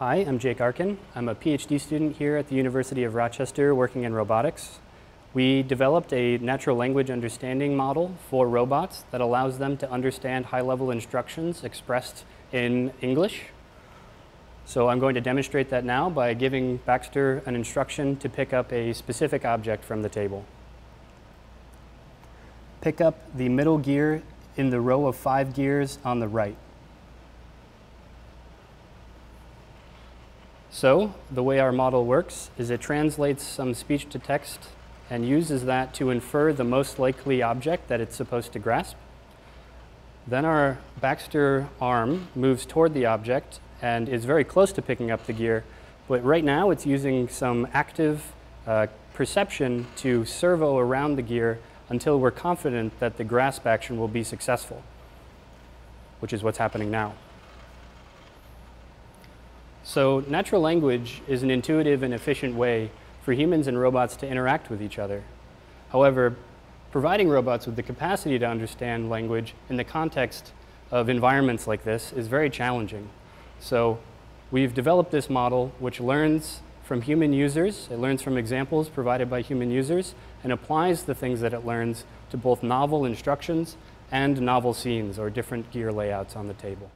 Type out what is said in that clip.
Hi, I'm Jake Arkin. I'm a PhD student here at the University of Rochester working in robotics. We developed a natural language understanding model for robots that allows them to understand high-level instructions expressed in English. So I'm going to demonstrate that now by giving Baxter an instruction to pick up a specific object from the table. Pick up the middle gear in the row of five gears on the right. So the way our model works is it translates some speech to text and uses that to infer the most likely object that it's supposed to grasp. Then our Baxter arm moves toward the object and is very close to picking up the gear, but right now it's using some active uh, perception to servo around the gear until we're confident that the grasp action will be successful, which is what's happening now. So natural language is an intuitive and efficient way for humans and robots to interact with each other. However, providing robots with the capacity to understand language in the context of environments like this is very challenging. So we've developed this model which learns from human users, it learns from examples provided by human users, and applies the things that it learns to both novel instructions and novel scenes or different gear layouts on the table.